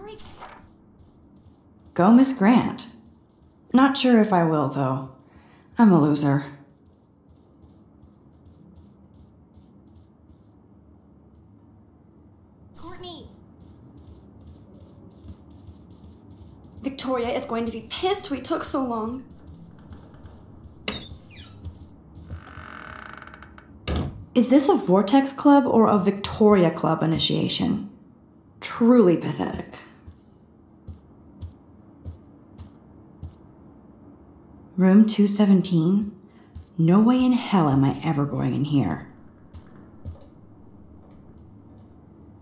Hurry. Go, Miss Grant. Not sure if I will, though. I'm a loser. Courtney. Victoria is going to be pissed we took so long. Is this a Vortex Club or a Victoria Club initiation? Truly pathetic. Room 217? No way in hell am I ever going in here.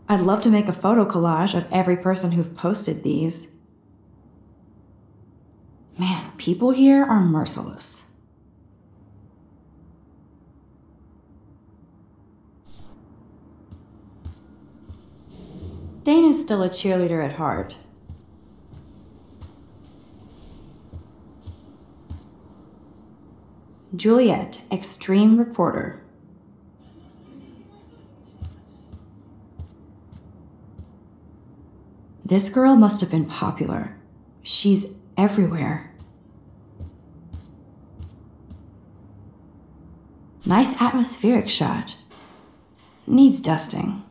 I'd love to make a photo collage of every person who've posted these. Man, people here are merciless. Dana's still a cheerleader at heart. Juliet, extreme reporter. This girl must have been popular. She's everywhere. Nice atmospheric shot. Needs dusting.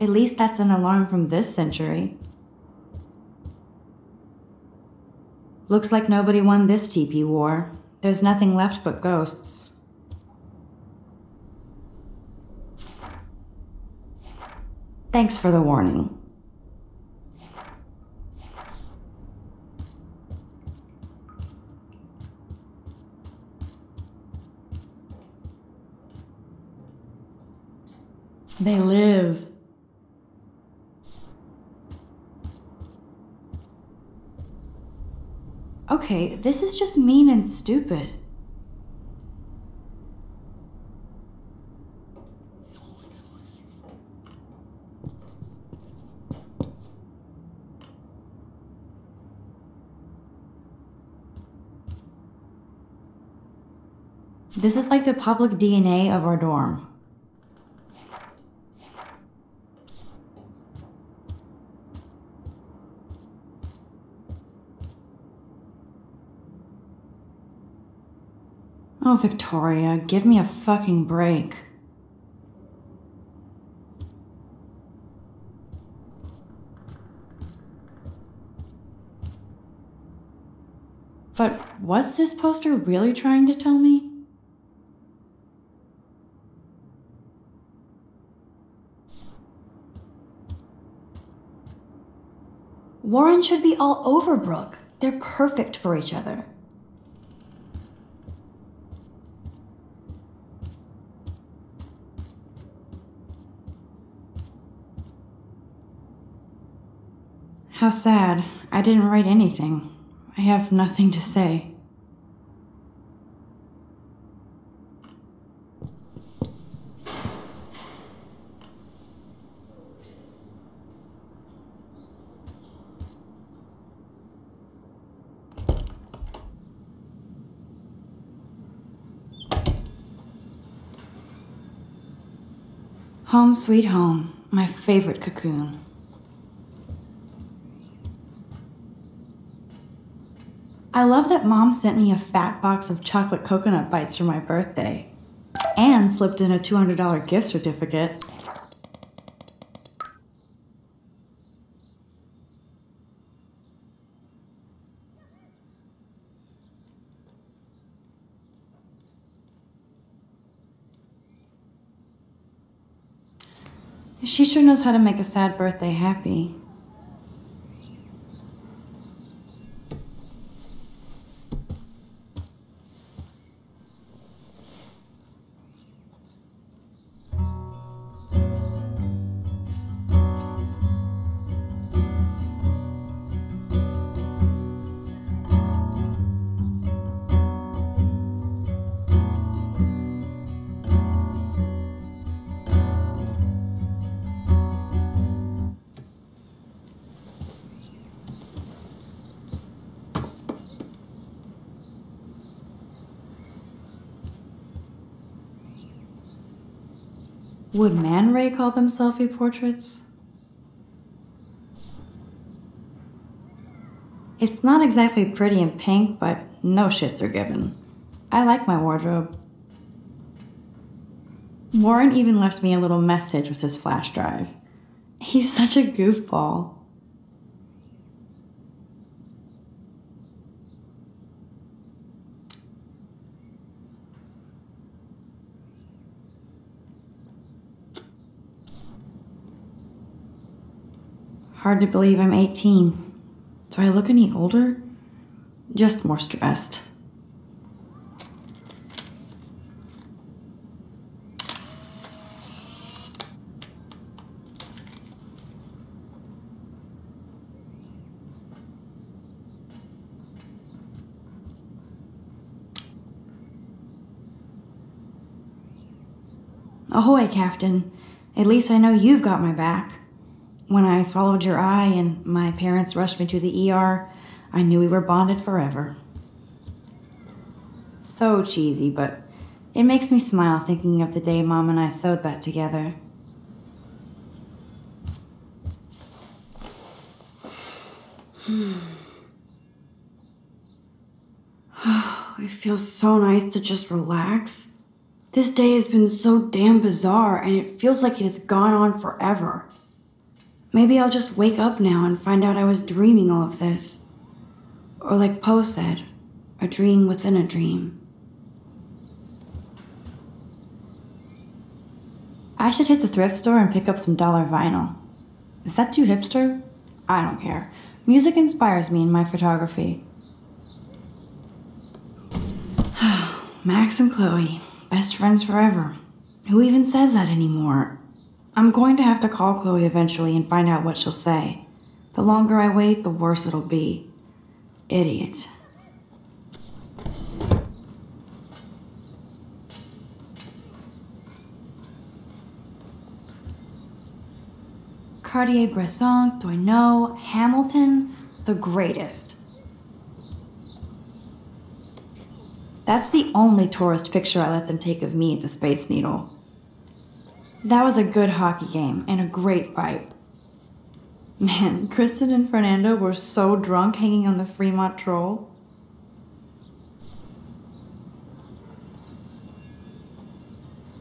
At least that's an alarm from this century. Looks like nobody won this TP war. There's nothing left but ghosts. Thanks for the warning. They live. Okay, this is just mean and stupid. This is like the public DNA of our dorm. Oh, Victoria, give me a fucking break. But what's this poster really trying to tell me? Warren should be all over Brooke. They're perfect for each other. How sad. I didn't write anything. I have nothing to say. Home sweet home, my favorite cocoon. I love that mom sent me a fat box of chocolate coconut bites for my birthday and slipped in a $200 gift certificate. She sure knows how to make a sad birthday happy. Would Man Ray call them selfie portraits? It's not exactly pretty and pink, but no shits are given. I like my wardrobe. Warren even left me a little message with his flash drive. He's such a goofball. Hard to believe I'm 18. Do I look any older? Just more stressed. Ahoy, Captain. At least I know you've got my back. When I swallowed your eye and my parents rushed me to the ER, I knew we were bonded forever. So cheesy, but it makes me smile thinking of the day Mom and I sewed that together. it feels so nice to just relax. This day has been so damn bizarre, and it feels like it has gone on forever. Maybe I'll just wake up now and find out I was dreaming all of this. Or, like Poe said, a dream within a dream. I should hit the thrift store and pick up some dollar vinyl. Is that too hipster? I don't care. Music inspires me in my photography. Max and Chloe, best friends forever. Who even says that anymore? I'm going to have to call Chloe eventually and find out what she'll say. The longer I wait, the worse it'll be. Idiot. Cartier-Bresson, Doisneau, Hamilton, the greatest. That's the only tourist picture I let them take of me at the Space Needle. That was a good hockey game and a great fight. Man, Kristen and Fernando were so drunk hanging on the Fremont Troll.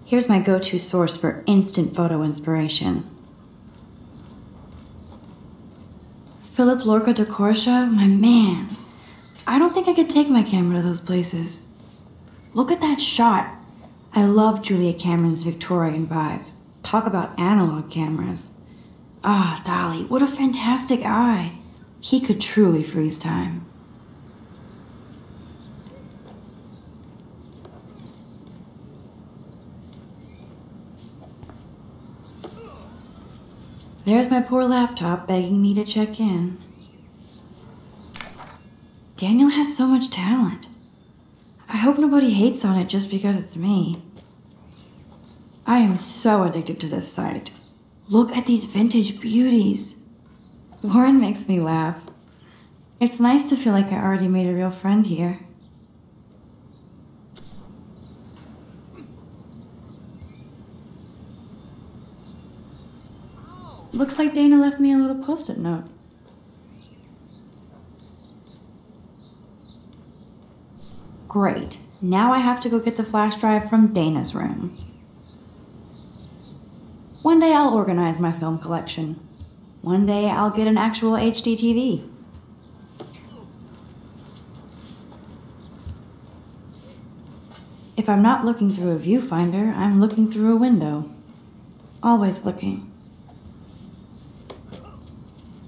Here's my go-to source for instant photo inspiration. Philip-Lorca diCorcia, my man. I don't think I could take my camera to those places. Look at that shot. I love Julia Cameron's Victorian vibe. Talk about analog cameras. Ah, Dolly, what a fantastic eye. He could truly freeze time. There's my poor laptop begging me to check in. Daniel has so much talent. I hope nobody hates on it just because it's me. I am so addicted to this site. Look at these vintage beauties. Warren makes me laugh. It's nice to feel like I already made a real friend here. Looks like Dana left me a little post-it note. Great. Now I have to go get the flash drive from Dana's room. One day I'll organize my film collection. One day I'll get an actual HD TV. If I'm not looking through a viewfinder, I'm looking through a window. Always looking.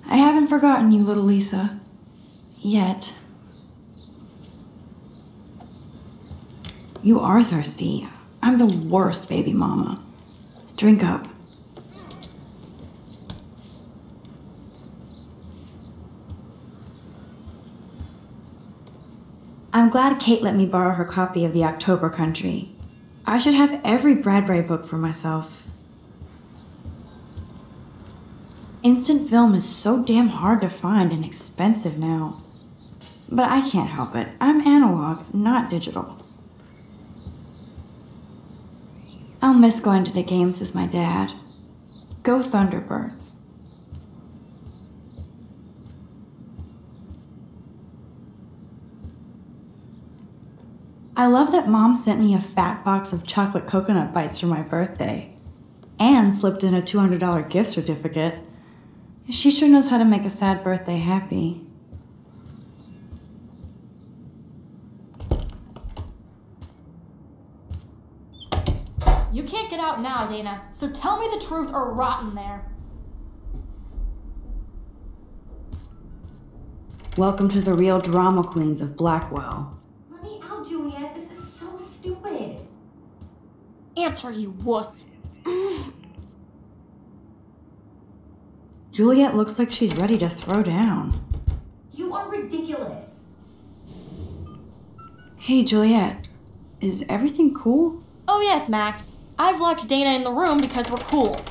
I haven't forgotten you, little Lisa. Yet. You are thirsty. I'm the worst baby mama. Drink up. I'm glad Kate let me borrow her copy of The October Country. I should have every Bradbury book for myself. Instant film is so damn hard to find and expensive now. But I can't help it. I'm analog, not digital. I'll miss going to the games with my dad. Go Thunderbirds. I love that mom sent me a fat box of chocolate coconut bites for my birthday and slipped in a $200 gift certificate. She sure knows how to make a sad birthday happy. You can't get out now, Dana, so tell me the truth or rot in there. Welcome to the real drama queens of Blackwell. Answer, you wuss. Juliet looks like she's ready to throw down. You are ridiculous. Hey, Juliet. Is everything cool? Oh, yes, Max. I've locked Dana in the room because we're cool.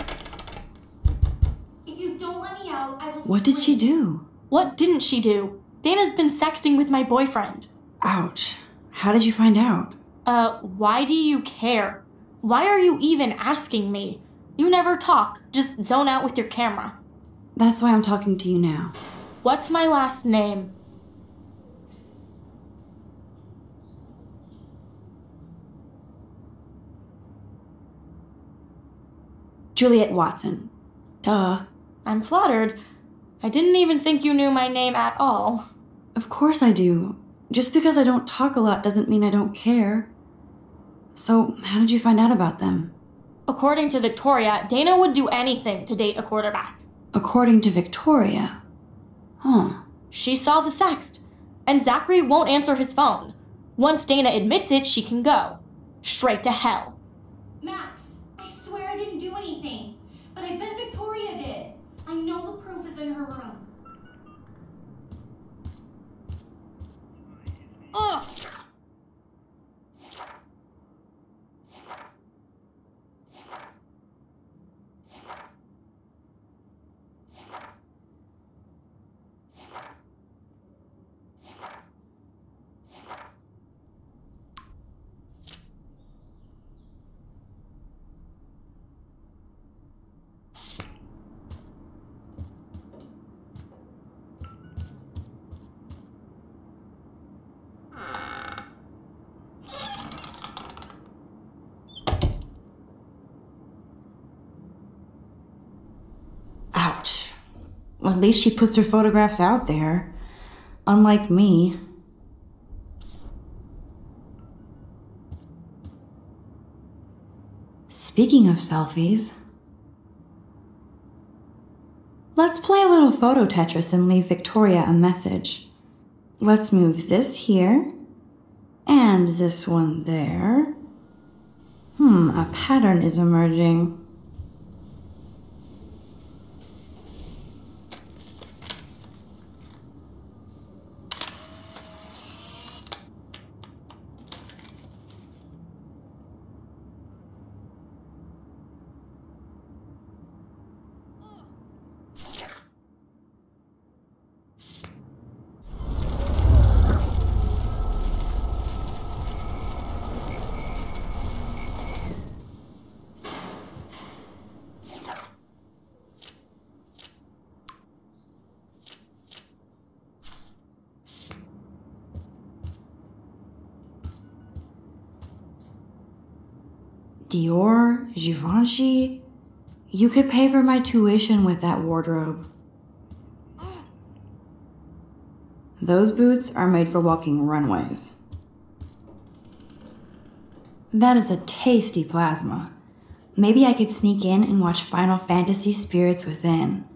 If you don't let me out, I will. What did she do? What didn't she do? Dana's been sexting with my boyfriend. Ouch. How did you find out? Uh, why do you care? Why are you even asking me? You never talk, just zone out with your camera. That's why I'm talking to you now. What's my last name? Juliet Watson. Duh. I'm flattered. I didn't even think you knew my name at all. Of course I do. Just because I don't talk a lot doesn't mean I don't care. So, how did you find out about them? According to Victoria, Dana would do anything to date a quarterback. According to Victoria. Huh. She saw the sext, and Zachary won't answer his phone. Once Dana admits it, she can go. Straight to hell. Max, I swear I didn't do anything. But I bet Victoria did. I know the proof is in her room. Ugh! Ouch. Well, at least she puts her photographs out there. Unlike me. Speaking of selfies, let's play a little photo Tetris and leave Victoria a message. Let's move this here and this one there. Hmm, a pattern is emerging. Givenchy. You could pay for my tuition with that wardrobe. Those boots are made for walking runways. That is a tasty plasma. Maybe I could sneak in and watch Final Fantasy Spirits Within.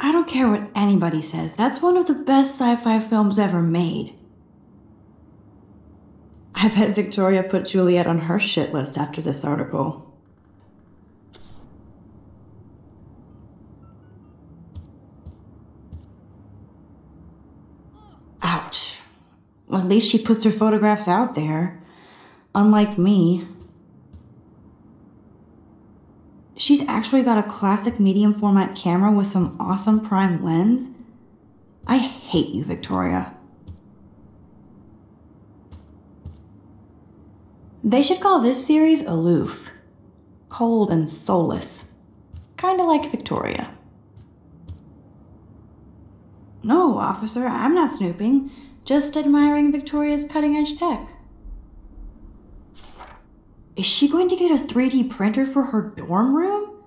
I don't care what anybody says, that's one of the best sci fi films ever made. I bet Victoria put Juliet on her shit list after this article. Ouch. Well, at least she puts her photographs out there. Unlike me. She's actually got a classic medium format camera with some awesome prime lens. I hate you, Victoria. They should call this series Aloof. cold and soulless. Kinda like Victoria. No, officer, I'm not snooping. Just admiring Victoria's cutting edge tech. Is she going to get a 3D printer for her dorm room?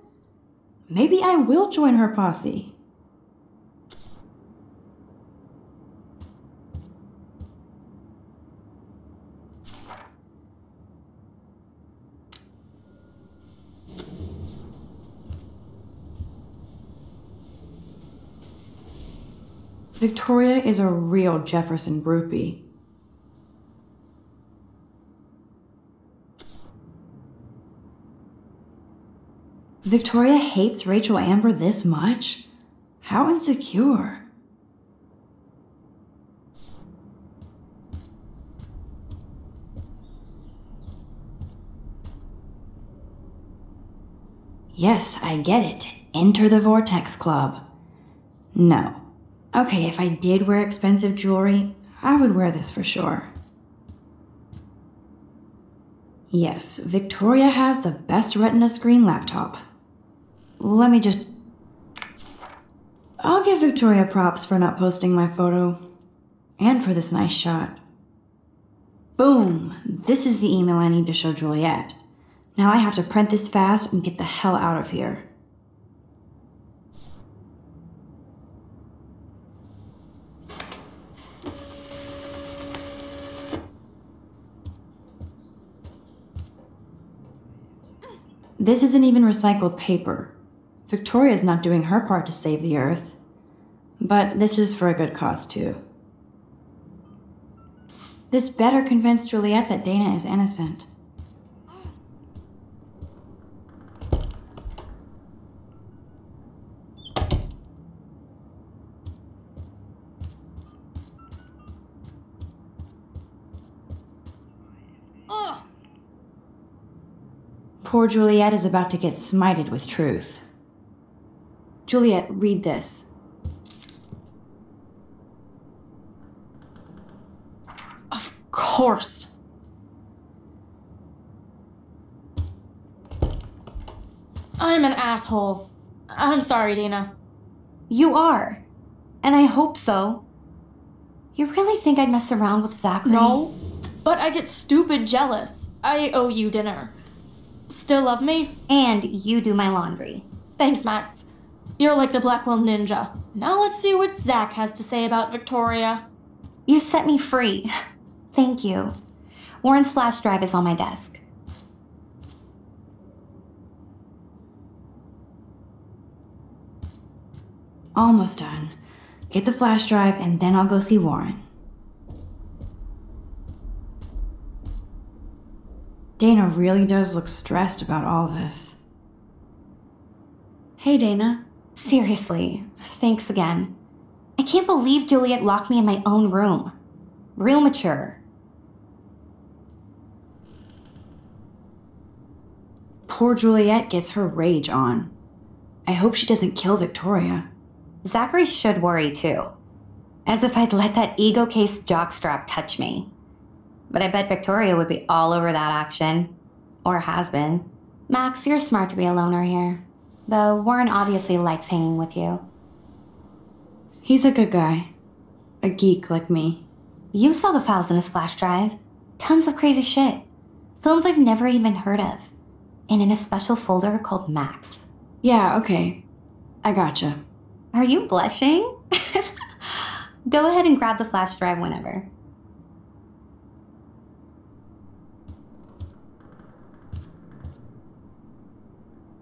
Maybe I will join her posse. Victoria is a real Jefferson groupie. Victoria hates Rachel Amber this much? How insecure. Yes, I get it. Enter the Vortex Club. No. Okay, if I did wear expensive jewelry, I would wear this for sure. Yes, Victoria has the best Retina screen laptop. Let me just. I'll give Victoria props for not posting my photo. And for this nice shot. Boom! This is the email I need to show Juliet. Now I have to print this fast and get the hell out of here. This isn't even recycled paper. Victoria's not doing her part to save the Earth. But this is for a good cause, too. This better convince Juliet that Dana is innocent. Poor Juliet is about to get smited with truth. Juliet, read this. Of course. I'm an asshole. I'm sorry, Dana. You are. And I hope so. You really think I'd mess around with Zachary? No, but I get stupid jealous. I owe you dinner. Still love me? And you do my laundry. Thanks, Max. You're like the Blackwell Ninja. Now let's see what Zach has to say about Victoria. You set me free. Thank you. Warren's flash drive is on my desk. Almost done. Get the flash drive and then I'll go see Warren. Dana really does look stressed about all this. Hey, Dana. Seriously, thanks again. I can't believe Juliet locked me in my own room. Real mature. Poor Juliet gets her rage on. I hope she doesn't kill Victoria. Zachary should worry too. As if I'd let that ego case jockstrap touch me. But I bet Victoria would be all over that action. Or has been. Max, you're smart to be a loner here. Though Warren obviously likes hanging with you. He's a good guy. A geek like me. You saw the files in his flash drive. Tons of crazy shit. Films I've never even heard of. And in a special folder called Max. Yeah, okay. I gotcha. Are you blushing? Go ahead and grab the flash drive whenever.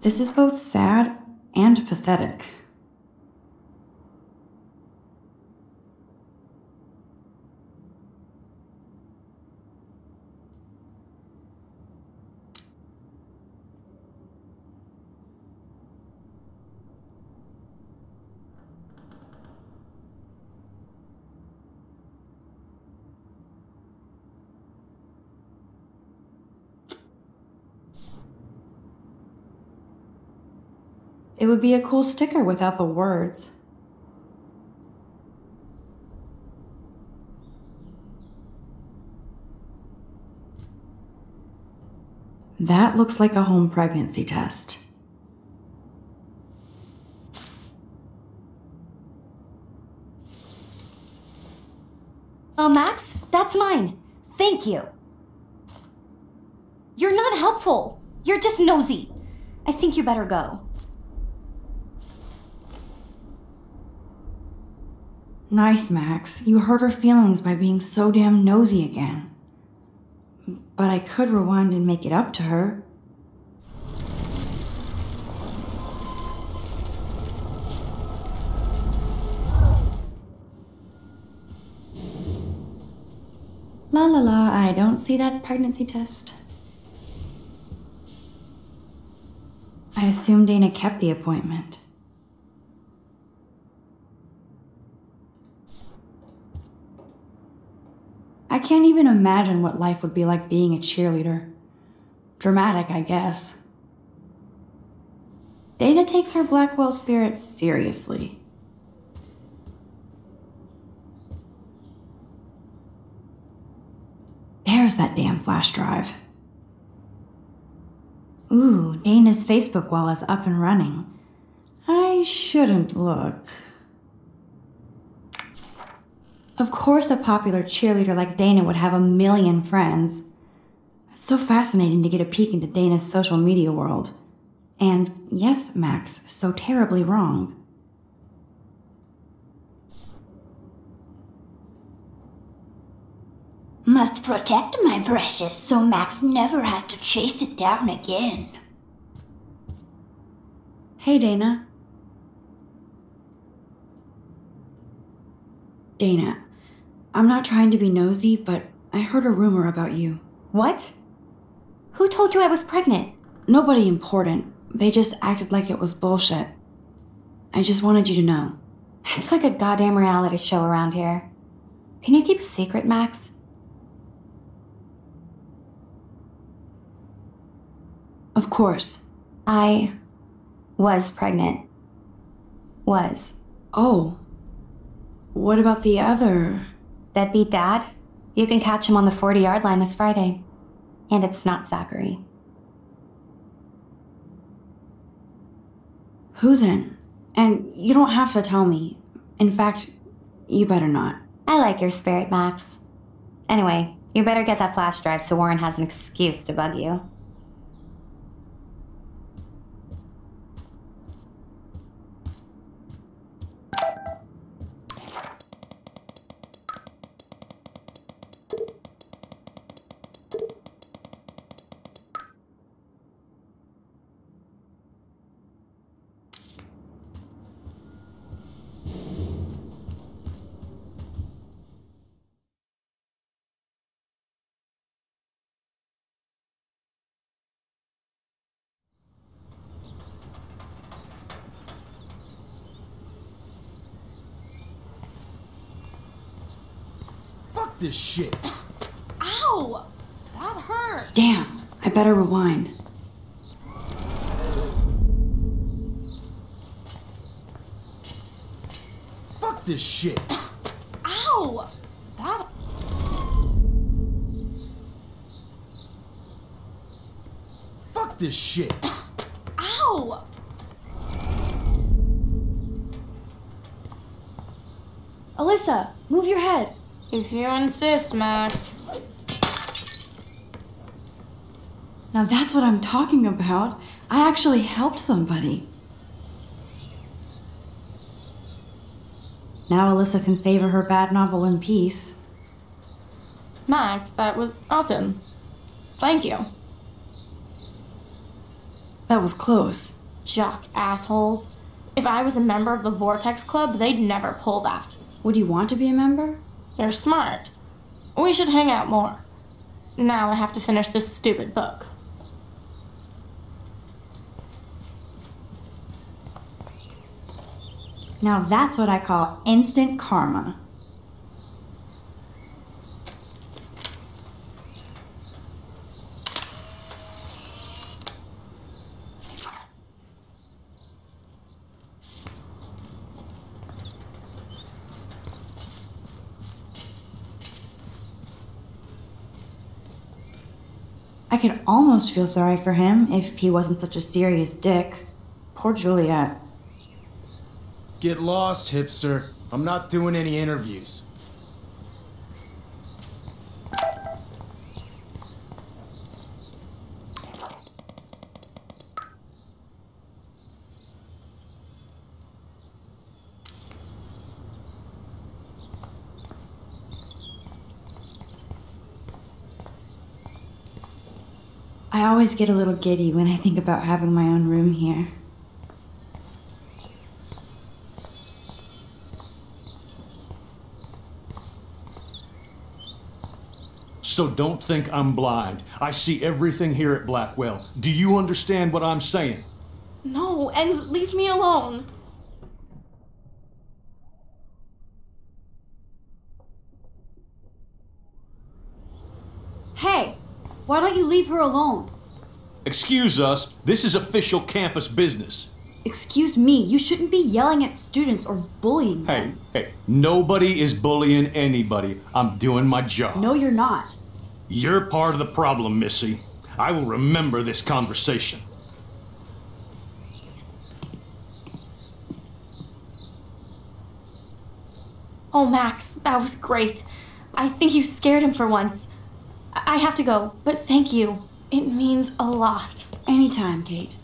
This is both sad and pathetic. It would be a cool sticker without the words. That looks like a home pregnancy test. Oh, Max, that's mine. Thank you. You're not helpful. You're just nosy. I think you better go. Nice, Max. You hurt her feelings by being so damn nosy again. But I could rewind and make it up to her. La la la, I don't see that pregnancy test. I assume Dana kept the appointment. I can't even imagine what life would be like being a cheerleader. Dramatic, I guess. Dana takes her Blackwell spirit seriously. There's that damn flash drive. Ooh, Dana's Facebook wall is up and running. I shouldn't look. Of course, a popular cheerleader like Dana would have a million friends. It's so fascinating to get a peek into Dana's social media world. And yes, Max, so terribly wrong. Must protect my precious so Max never has to chase it down again. Hey, Dana. Dana, I'm not trying to be nosy, but I heard a rumor about you. What? Who told you I was pregnant? Nobody important. They just acted like it was bullshit. I just wanted you to know. It's like a goddamn reality show around here. Can you keep a secret, Max? Of course. I was pregnant. Was. Oh. What about the other? Deadbeat dad? You can catch him on the 40 yard line this Friday. And it's not Zachary. Who then? And you don't have to tell me. In fact, you better not. I like your spirit, Max. Anyway, you better get that flash drive so Warren has an excuse to bug you. This shit. Ow! That hurt. Damn, I better rewind. Fuck this shit. Ow! That. Fuck this shit. Ow! Alyssa, move your head. If you insist, Max. Now that's what I'm talking about. I actually helped somebody. Now Alyssa can savor her bad novel in peace. Max, that was awesome. Thank you. That was close. Jock assholes. If I was a member of the Vortex Club, they'd never pull that. Would you want to be a member? You're smart. We should hang out more. Now I have to finish this stupid book. Now that's what I call instant karma. Could almost feel sorry for him if he wasn't such a serious dick. Poor Juliet. Get lost, hipster. I'm not doing any interviews. I always get a little giddy when I think about having my own room here. So don't think I'm blind. I see everything here at Blackwell. Do you understand what I'm saying? No, and leave me alone. Hey, why don't you leave her alone? Excuse us, this is official campus business. Excuse me, you shouldn't be yelling at students or bullying Hey, them. hey, nobody is bullying anybody. I'm doing my job. No, you're not. You're part of the problem, Missy. I will remember this conversation. Oh, Max, that was great. I think you scared him for once. I have to go, but thank you. It means a lot. Anytime, Kate.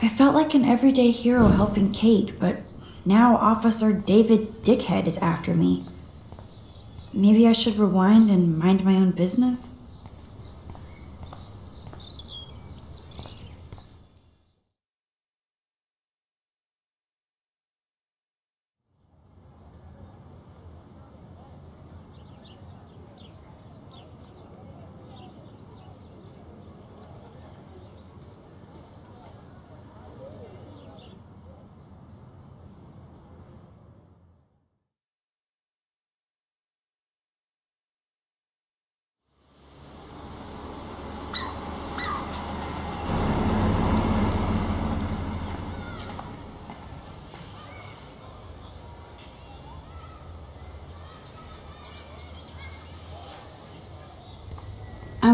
I felt like an everyday hero helping Kate, but now Officer David Dickhead is after me. Maybe I should rewind and mind my own business?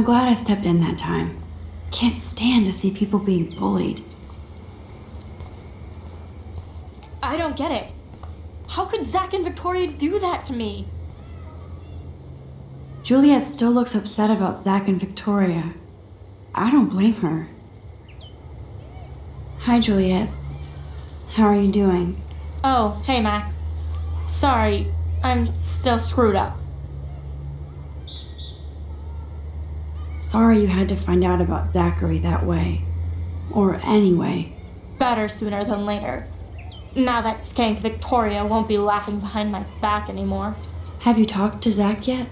I'm glad I stepped in that time. Can't stand to see people being bullied. I don't get it. How could Zach and Victoria do that to me? Juliet still looks upset about Zach and Victoria. I don't blame her. Hi, Juliet. How are you doing? Oh, hey, Max. Sorry, I'm still screwed up. Sorry you had to find out about Zachary that way. Or anyway. Better sooner than later. Now that skank Victoria won't be laughing behind my back anymore. Have you talked to Zach yet?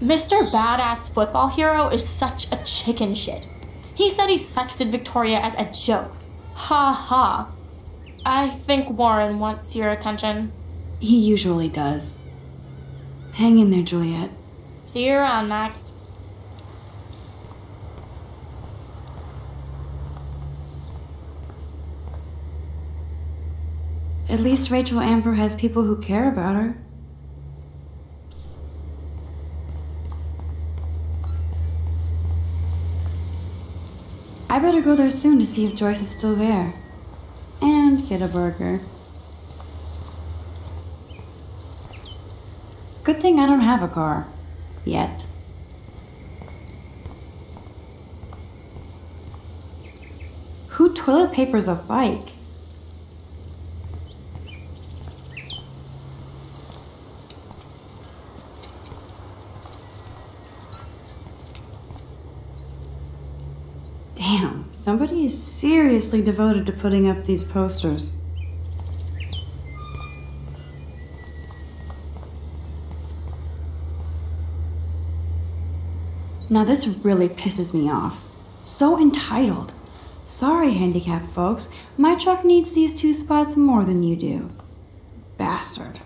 Mr. Badass Football Hero is such a chicken shit. He said he sexted Victoria as a joke. Ha ha. I think Warren wants your attention. He usually does. Hang in there, Juliet. See you around, Max. At least Rachel Amber has people who care about her. I better go there soon to see if Joyce is still there. And get a burger. Good thing I don't have a car. Yet. Who toilet papers a bike? Damn, somebody is seriously devoted to putting up these posters. Now, this really pisses me off. So entitled. Sorry, handicapped folks, my truck needs these two spots more than you do. Bastard.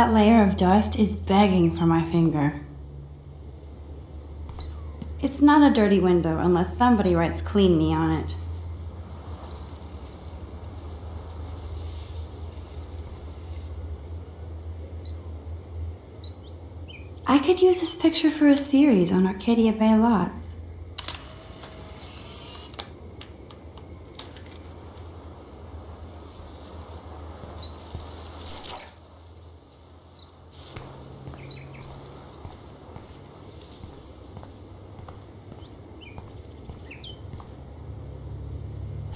That layer of dust is begging for my finger. It's not a dirty window unless somebody writes clean me on it. I could use this picture for a series on Arcadia Bay lots.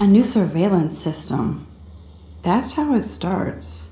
A new surveillance system. That's how it starts.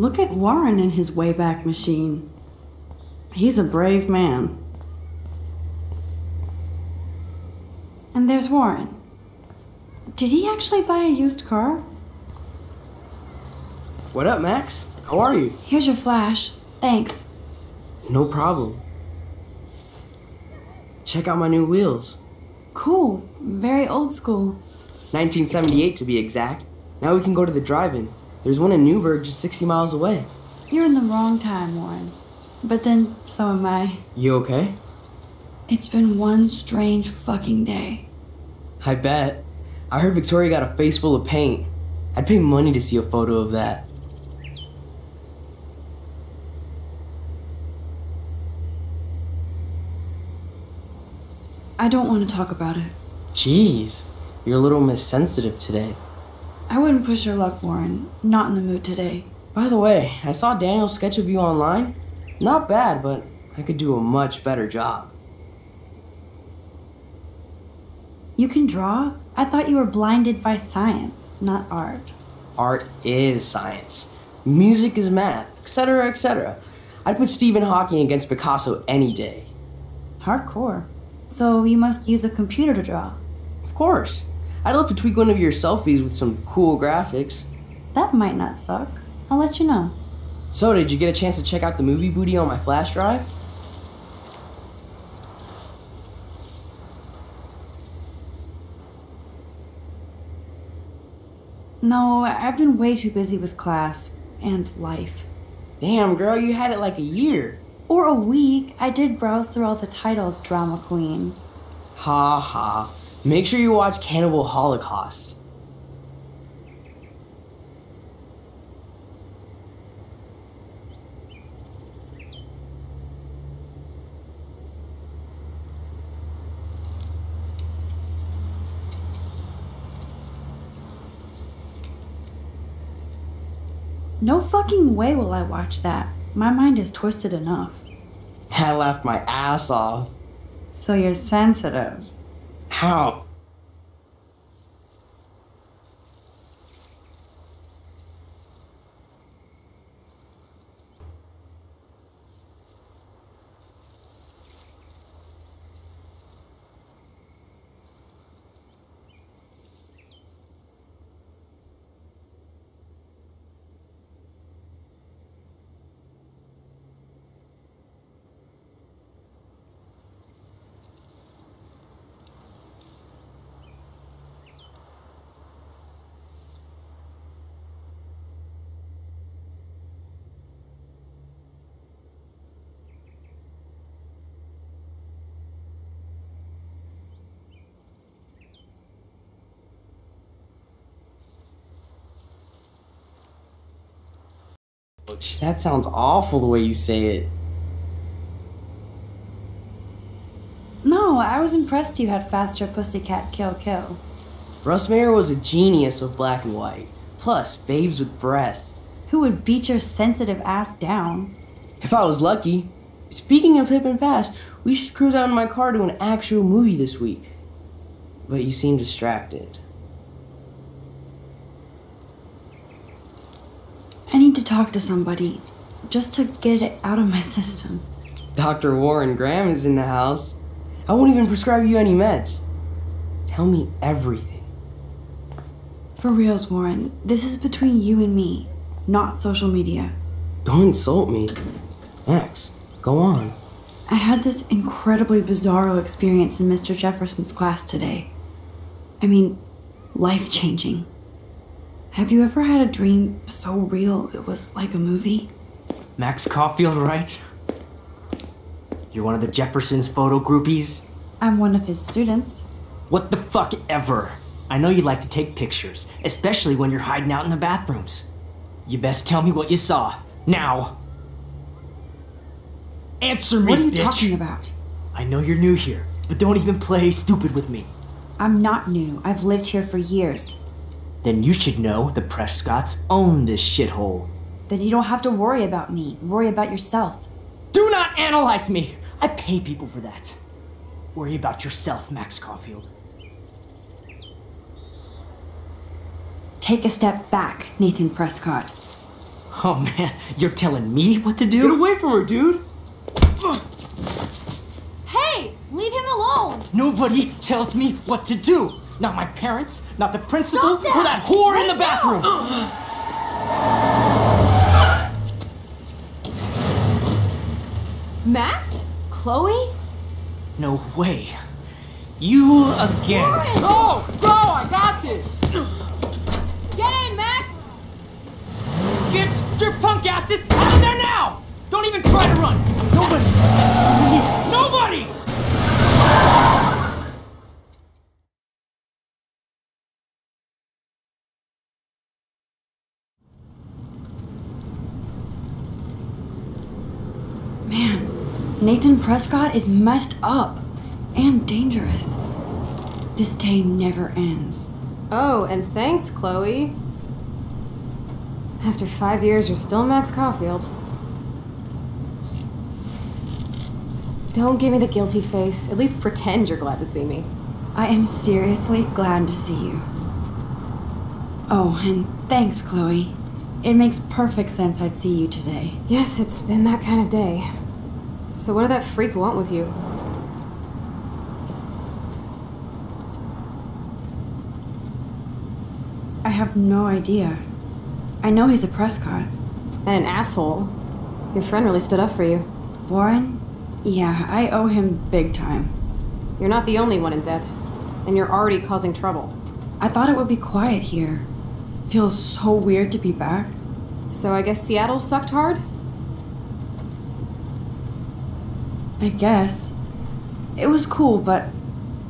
Look at Warren in his Wayback Machine. He's a brave man. And there's Warren. Did he actually buy a used car? What up, Max? How are you? Here's your flash. Thanks. No problem. Check out my new wheels. Cool. Very old school. 1978 to be exact. Now we can go to the drive-in. There's one in Newberg just 60 miles away. You're in the wrong time, Warren. But then, so am I. You okay? It's been one strange fucking day. I bet. I heard Victoria got a face full of paint. I'd pay money to see a photo of that. I don't want to talk about it. Jeez, you're a little Miss Sensitive today. I wouldn't push your luck, Warren. Not in the mood today. By the way, I saw Daniel's sketch of you online. Not bad, but I could do a much better job. You can draw? I thought you were blinded by science, not art. Art is science. Music is math, etc., etc. I'd put Stephen Hawking against Picasso any day. Hardcore. So you must use a computer to draw. Of course. I'd love to tweak one of your selfies with some cool graphics. That might not suck. I'll let you know. So, did you get a chance to check out the movie booty on my flash drive? No, I've been way too busy with class and life. Damn, girl, you had it like a year. Or a week. I did browse through all the titles, Drama Queen. Ha ha. Make sure you watch Cannibal Holocaust. No fucking way will I watch that. My mind is twisted enough. I laughed my ass off. So you're sensitive. How? That sounds awful the way you say it. No, I was impressed you had faster Pussycat Kill Kill. Russ Meyer was a genius of black and white. Plus, babes with breasts. Who would beat your sensitive ass down? If I was lucky. Speaking of hip and fast, we should cruise out in my car to an actual movie this week. But you seem distracted. I need to talk to somebody just to get it out of my system. Dr. Warren Graham is in the house. I won't even prescribe you any meds. Tell me everything. For reals, Warren, this is between you and me, not social media. Don't insult me. Max, go on. I had this incredibly bizarro experience in Mr. Jefferson's class today. I mean, life changing. Have you ever had a dream so real it was like a movie? Max Caulfield, right? You're one of the Jefferson's photo groupies? I'm one of his students. What the fuck ever? I know you like to take pictures, especially when you're hiding out in the bathrooms. You best tell me what you saw. Now! Answer me, What are you bitch. talking about? I know you're new here, but don't even play stupid with me. I'm not new. I've lived here for years. Then you should know the Prescotts own this shithole. Then you don't have to worry about me. Worry about yourself. Do not analyze me! I pay people for that. Worry about yourself, Max Caulfield. Take a step back, Nathan Prescott. Oh man, you're telling me what to do? Get away from her, dude! Hey, leave him alone. Nobody tells me what to do. Not my parents, not the principal, that! or that whore in the Right bathroom. Max? Chloe? no way. You again. Go! Go! I got this! Get in, Max! Get your punk asses out of there now! Don't even try to run. Nobody. Nobody. Man, Nathan Prescott is messed up and dangerous. This day never ends. Oh, and thanks, Chloe. After five years, you're still Max Caulfield. Don't give me the guilty face. At least pretend you're glad to see me. I am seriously glad to see you. Oh, and thanks, Chloe. It makes perfect sense I'd see you today. Yes, it's been that kind of day. So, what did that freak want with you? I have no idea. I know he's a Prescott. And an asshole. Your friend really stood up for you. Warren? Yeah, I owe him big time. You're not the only one in debt. And you're already causing trouble. I thought it would be quiet here. Feels so weird to be back. So, I guess Seattle sucked hard? I guess. It was cool, but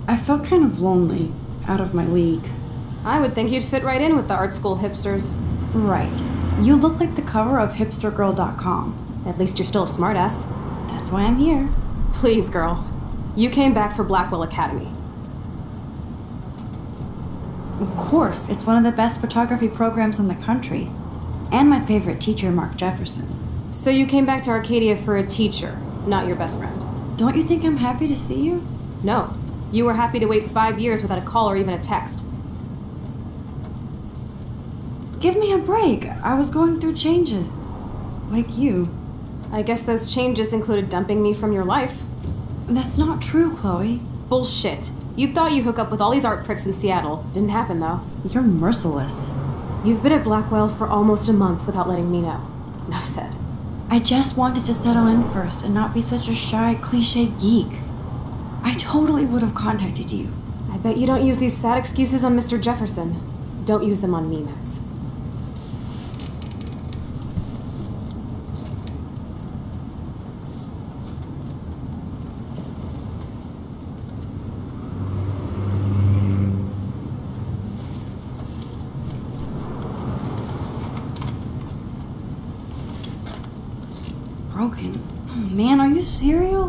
I felt kind of lonely, out of my league. I would think you'd fit right in with the art school hipsters. Right. You look like the cover of hipstergirl.com. At least you're still a smartass. That's why I'm here. Please, girl. You came back for Blackwell Academy. Of course, it's one of the best photography programs in the country. And my favorite teacher, Mark Jefferson. So you came back to Arcadia for a teacher, not your best friend. Don't you think I'm happy to see you? No. You were happy to wait five years without a call or even a text. Give me a break. I was going through changes. Like you. I guess those changes included dumping me from your life. That's not true, Chloe. Bullshit. You thought you hook up with all these art pricks in Seattle. Didn't happen, though. You're merciless. You've been at Blackwell for almost a month without letting me know. Enough said. I just wanted to settle in first and not be such a shy, cliche geek. I totally would have contacted you. I bet you don't use these sad excuses on Mr. Jefferson. Don't use them on me, Max. Broken. Oh, man, are you serial?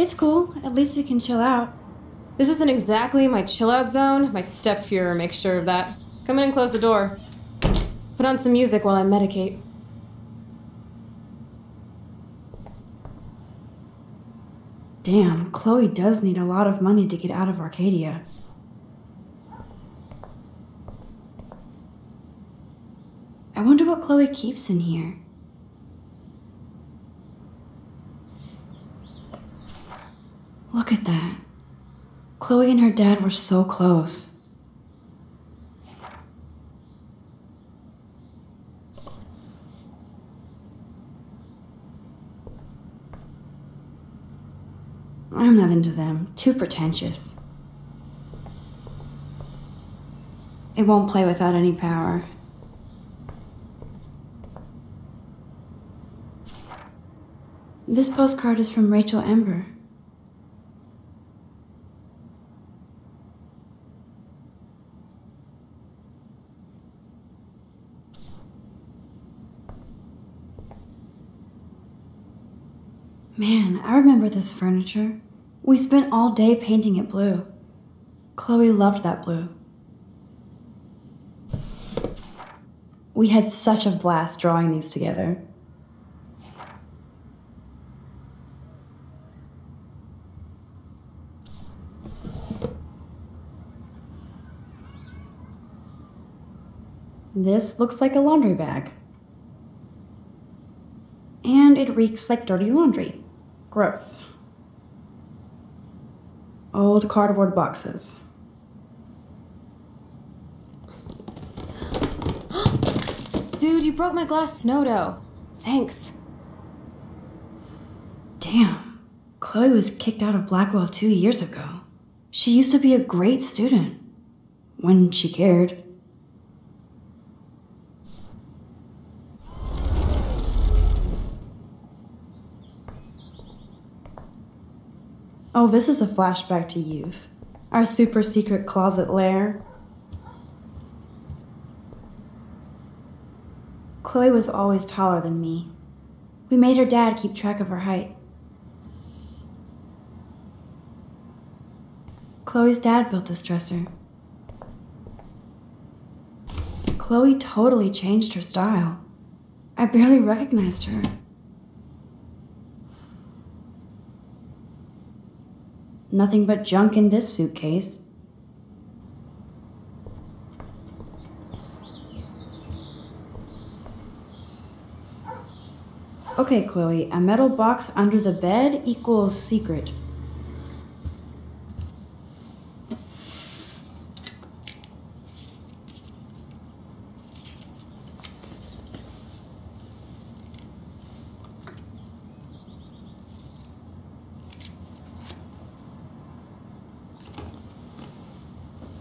It's cool. At least we can chill out. This isn't exactly my chill out zone. My stepfuhrer makes sure of that. Come in and close the door. Put on some music while I medicate. Damn, Chloe does need a lot of money to get out of Arcadia. I wonder what Chloe keeps in here. Look at that. Chloe and her dad were so close. I'm not into them. Too pretentious. It won't play without any power. This postcard is from Rachel Amber. Man, I remember this furniture. We spent all day painting it blue. Chloe loved that blue. We had such a blast drawing these together. This looks like a laundry bag. And it reeks like dirty laundry. Gross. Old cardboard boxes. Dude, you broke my glass snow dough. Thanks. Damn. Chloe was kicked out of Blackwell two years ago. She used to be a great student. When she cared. Oh, this is a flashback to youth. Our super secret closet lair. Chloe was always taller than me. We made her dad keep track of her height. Chloe's dad built this dresser. Chloe totally changed her style. I barely recognized her. Nothing but junk in this suitcase. Okay, Chloe, a metal box under the bed equals secret.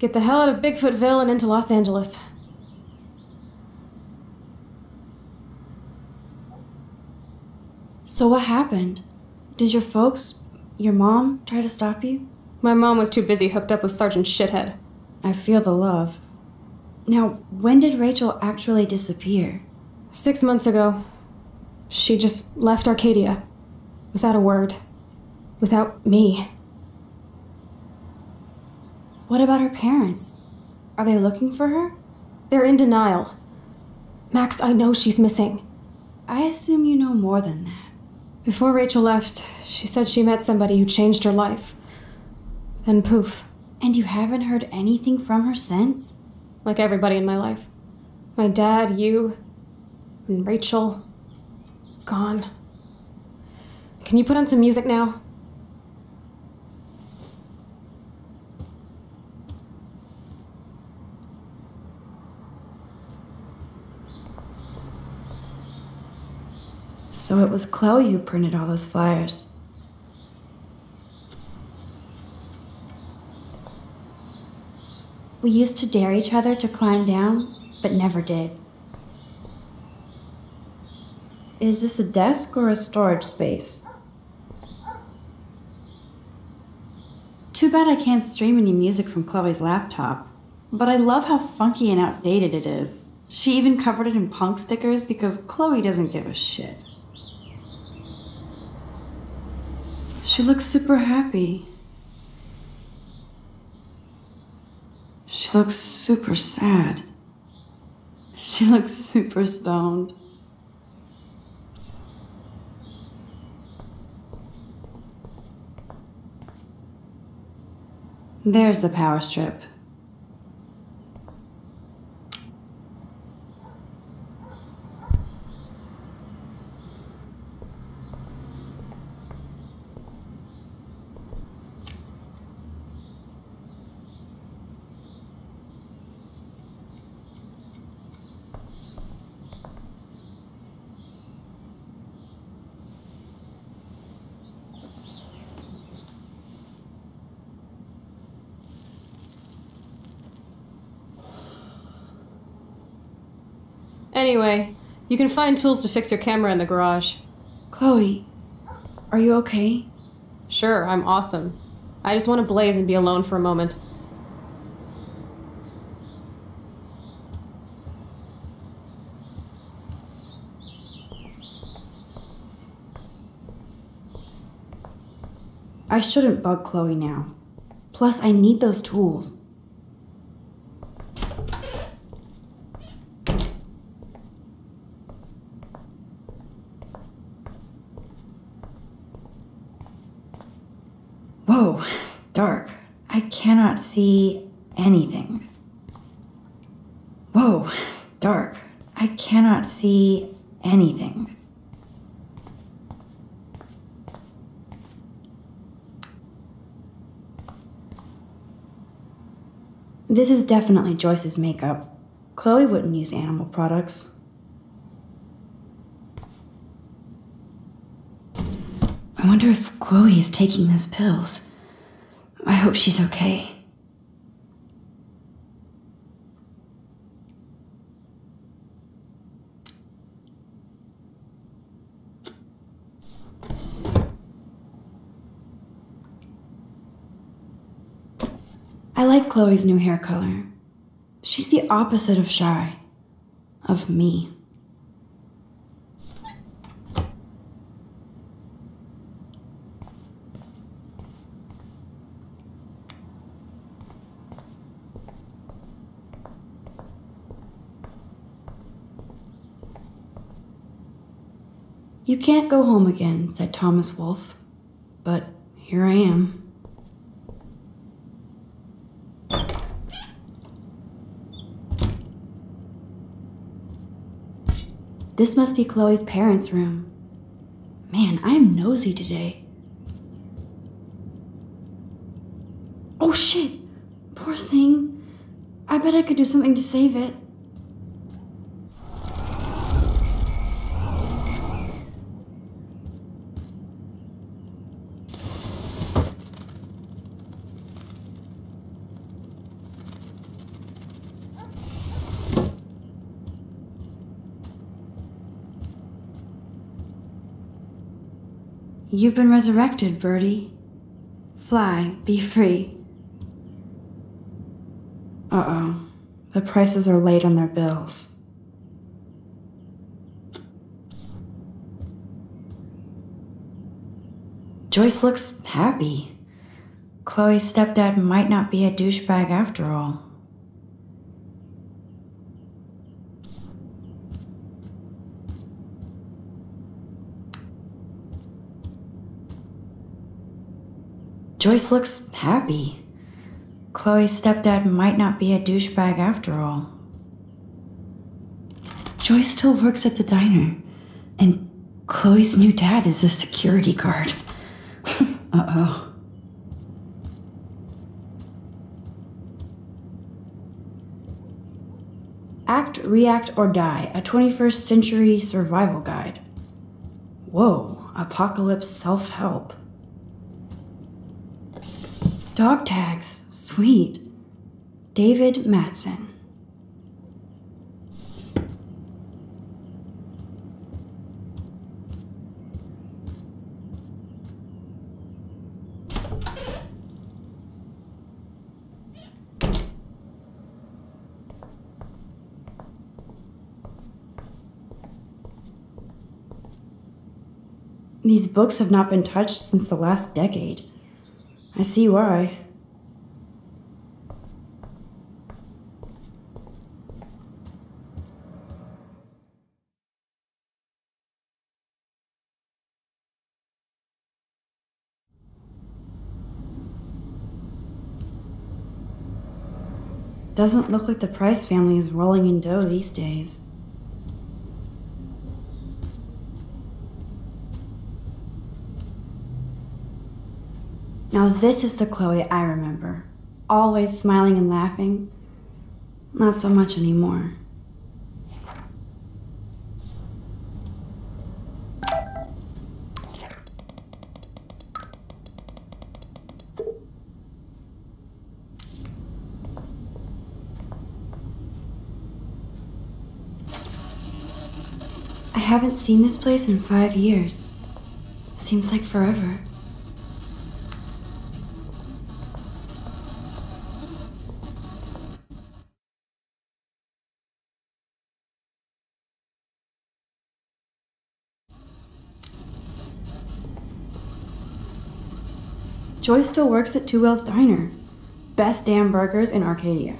Get the hell out of Bigfootville and into Los Angeles. So, what happened? Did your folks, your mom, try to stop you? My mom was too busy hooked up with Sergeant Shithead. I feel the love. Now, when did Rachel actually disappear? Six months ago. She just left Arcadia. Without a word. Without me. What about her parents? Are they looking for her? They're in denial. Max, I know she's missing. I assume you know more than that. Before Rachel left, she said she met somebody who changed her life. Then poof. And you haven't heard anything from her since? Like everybody in my life. My dad, you, and Rachel. Gone. Can you put on some music now? So it was Chloe who printed all those flyers. We used to dare each other to climb down, but never did. Is this a desk or a storage space? Too bad I can't stream any music from Chloe's laptop. But I love how funky and outdated it is. She even covered it in punk stickers because Chloe doesn't give a shit. She looks super happy. She looks super sad. She looks super stoned. There's the power strip. Anyway, you can find tools to fix your camera in the garage. Chloe, are you okay? Sure, I'm awesome. I just want to blaze and be alone for a moment. I shouldn't bug Chloe now. Plus, I need those tools. Whoa, dark. I cannot see anything. Whoa, dark. I cannot see anything. This is definitely Joyce's makeup. Chloe wouldn't use animal products. I wonder if Chloe is taking those pills. I hope she's okay. I like Chloe's new hair color. She's the opposite of shy. Of me. You can't go home again, said Thomas Wolfe. But here I am. This must be Chloe's parents' room. Man, I am nosy today. Oh shit! Poor thing. I bet I could do something to save it. You've been resurrected, Birdie. Fly, be free. Uh oh. The Prices are late on their bills. Joyce looks happy. Chloe's stepdad might not be a douchebag after all. Joyce looks happy. Chloe's stepdad might not be a douchebag after all. Joyce still works at the diner, and Chloe's new dad is a security guard. uh oh. Act, React, or Die, a 21st century survival guide. Whoa, apocalypse self help. Dog tags. Sweet. David Madsen. These books have not been touched since the last decade. I see why. Doesn't look like the Price family is rolling in dough these days. Now, this is the Chloe I remember. Always smiling and laughing. Not so much anymore. I haven't seen this place in five years. Seems like forever. Joy still works at Two Whales Diner. Best damn burgers in Arcadia.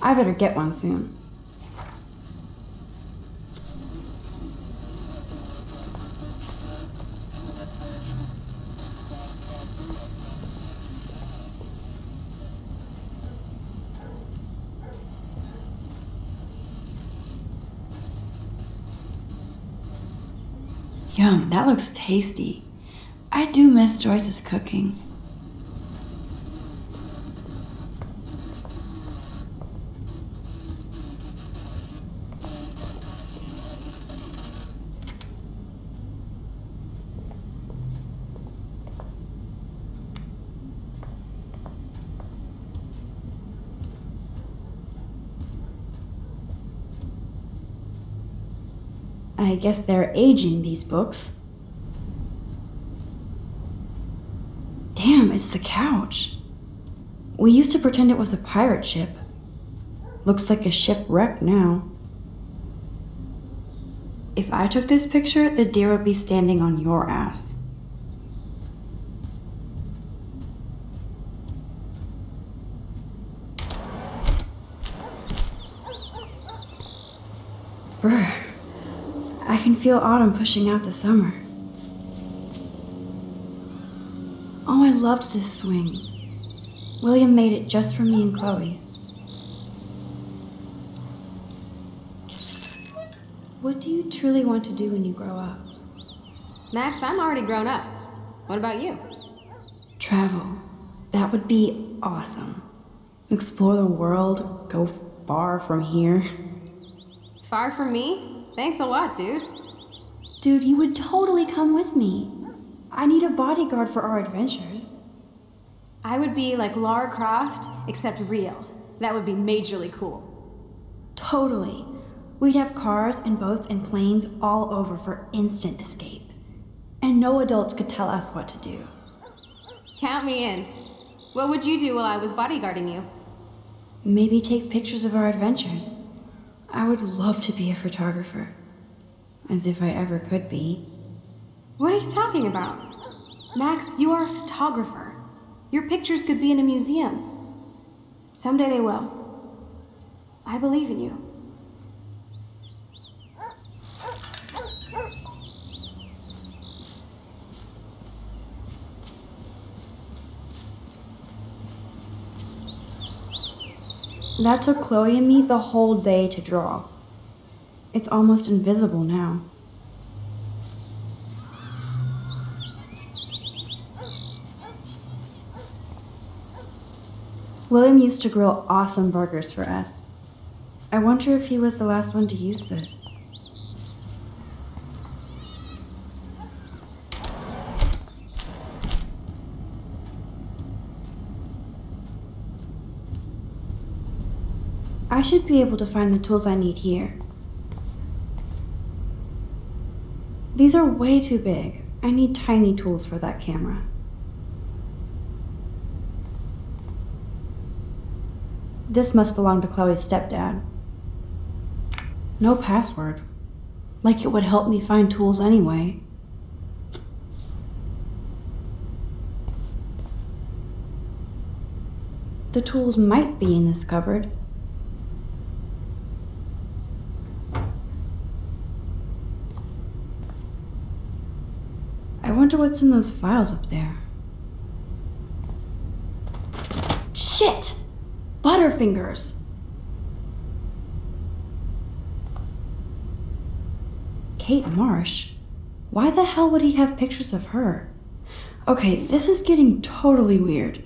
I better get one soon. Yum, that looks tasty. I do miss Joyce's cooking. I guess they're aging these books. Damn, it's the couch. We used to pretend it was a pirate ship. Looks like a shipwreck now. If I took this picture, the deer would be standing on your ass. Brr. I can feel autumn pushing out to summer. Oh, I loved this swing. William made it just for me and Chloe. What do you truly want to do when you grow up? Max, I'm already grown up. What about you? Travel. That would be awesome. Explore the world, go far from here. Far from me? Thanks a lot, dude. Dude, you would totally come with me. I need a bodyguard for our adventures. I would be like Lara Croft, except real. That would be majorly cool. Totally. We'd have cars and boats and planes all over for instant escape. And no adults could tell us what to do. Count me in. What would you do while I was bodyguarding you? Maybe take pictures of our adventures. I would love to be a photographer. As if I ever could be. What are you talking about? Max, you are a photographer. Your pictures could be in a museum. Someday they will. I believe in you. That took Chloe and me the whole day to draw. It's almost invisible now. William used to grill awesome burgers for us. I wonder if he was the last one to use this. I should be able to find the tools I need here. These are way too big. I need tiny tools for that camera. This must belong to Chloe's stepdad. No password. Like it would help me find tools anyway. The tools might be in this cupboard. I wonder what's in those files up there. Shit! Butterfingers! Kate Marsh? Why the hell would he have pictures of her? Okay, this is getting totally weird.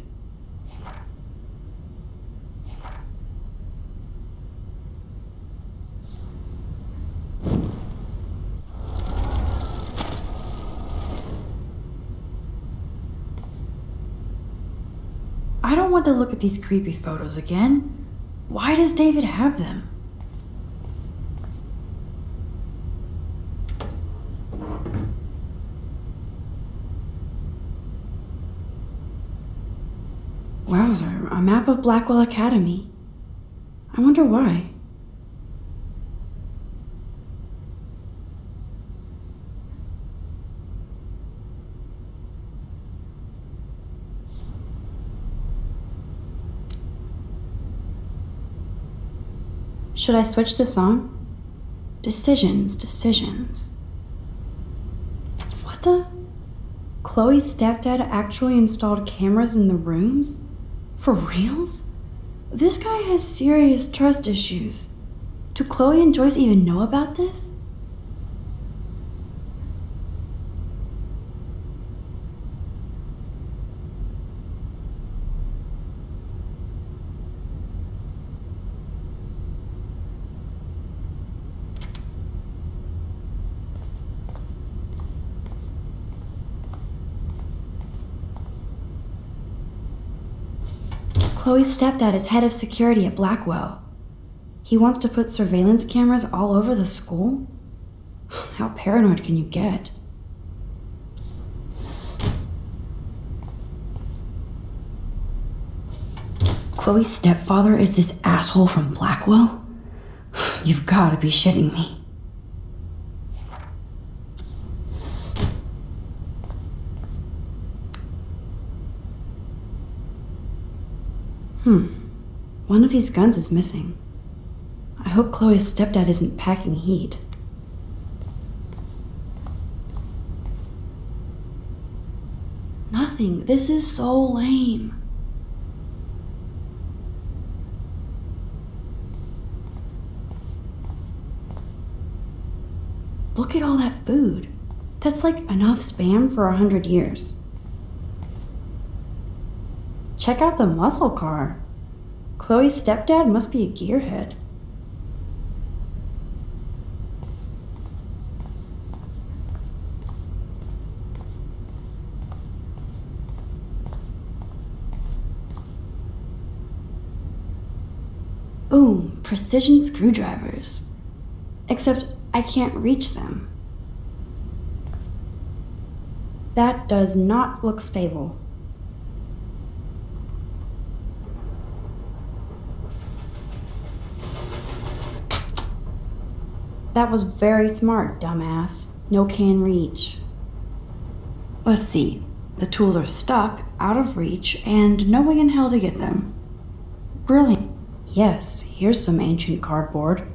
I don't want to look these creepy photos again. Why does David have them? Wowzer, a map of Blackwell Academy. I wonder why. Should I switch the song? Decisions, decisions. What the? Chloe's stepdad actually installed cameras in the rooms? For reals? This guy has serious trust issues. Do Chloe and Joyce even know about this? Chloe's stepdad is head of security at Blackwell. He wants to put surveillance cameras all over the school? How paranoid can you get? Chloe's stepfather is this asshole from Blackwell? You've gotta be shitting me. Hmm. One of these guns is missing. I hope Chloe's stepdad isn't packing heat. Nothing. This is so lame. Look at all that food. That's like enough spam for a hundred years. Check out the muscle car. Chloe's stepdad must be a gearhead. Ooh, precision screwdrivers. Except I can't reach them. That does not look stable. That was very smart, dumbass. No can reach. Let's see. The tools are stuck, out of reach, and no way in hell to get them. Brilliant. Yes, here's some ancient cardboard.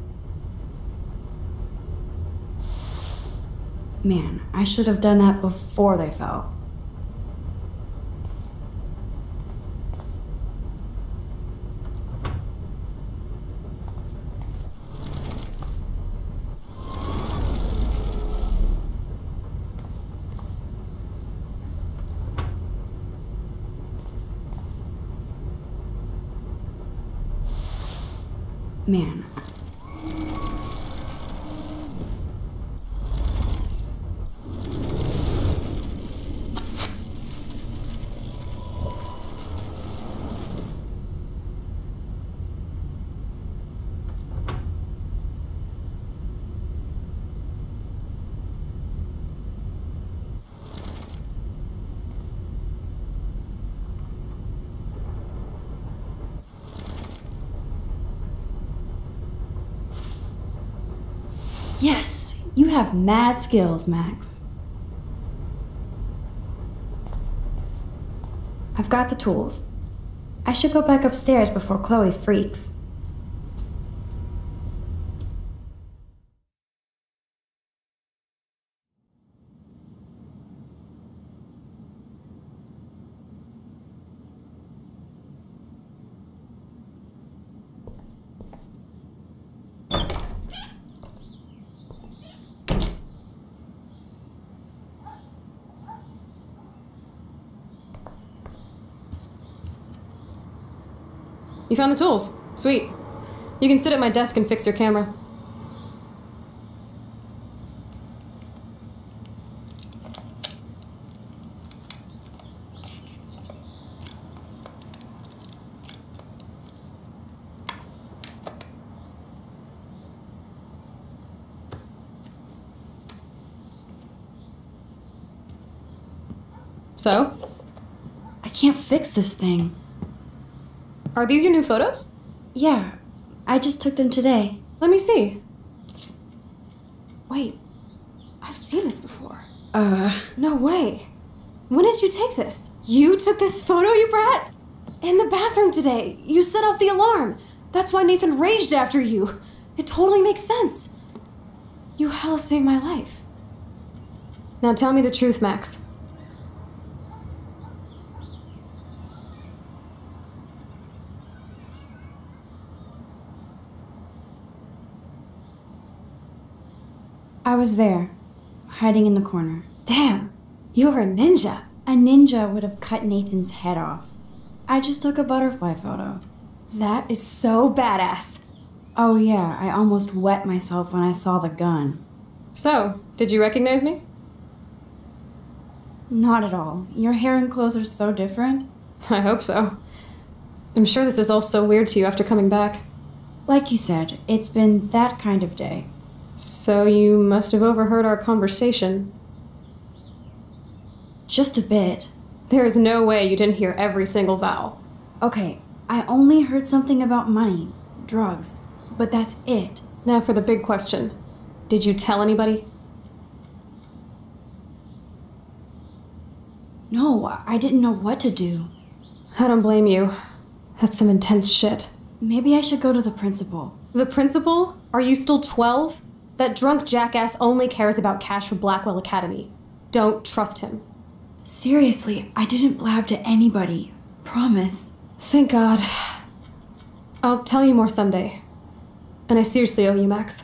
Man, I should have done that before they fell. Man. Yes, you have mad skills, Max. I've got the tools. I should go back upstairs before Chloe freaks. You found the tools. Sweet. You can sit at my desk and fix your camera. So? I can't fix this thing. Are these your new photos? Yeah, I just took them today. Let me see. Wait, I've seen this before. Uh, No way. When did you take this? You took this photo, you brat? In the bathroom today. You set off the alarm. That's why Nathan raged after you. It totally makes sense. You hella saved my life. Now tell me the truth, Max. I was there, hiding in the corner. Damn, you're a ninja. A ninja would have cut Nathan's head off. I just took a butterfly photo. That is so badass. Oh, yeah, I almost wet myself when I saw the gun. So, did you recognize me? Not at all. Your hair and clothes are so different. I hope so. I'm sure this is all so weird to you after coming back. Like you said, it's been that kind of day. So you must have overheard our conversation. Just a bit. There is no way you didn't hear every single vowel. Okay, I only heard something about money, drugs, but that's it. Now for the big question. Did you tell anybody? No, I didn't know what to do. I don't blame you. That's some intense shit. Maybe I should go to the principal. The principal? Are you still 12? That drunk jackass only cares about cash for Blackwell Academy. Don't trust him. Seriously, I didn't blab to anybody. Promise. Thank God. I'll tell you more someday. And I seriously owe you, Max.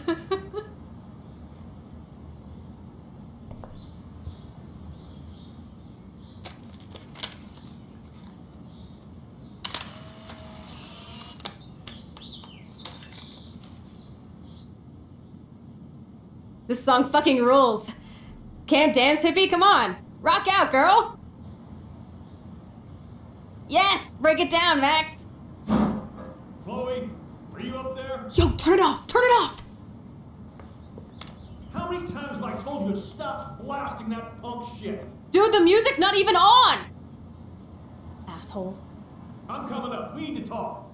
this song fucking rules. Can't dance, hippie? Come on. Rock out, girl. Yes! Break it down, Max. Chloe, are you up there? Yo, turn it off! Turn it off! How many times have I told you to stop blasting that punk shit? Dude, the music's not even on! Asshole. I'm coming up. We need to talk.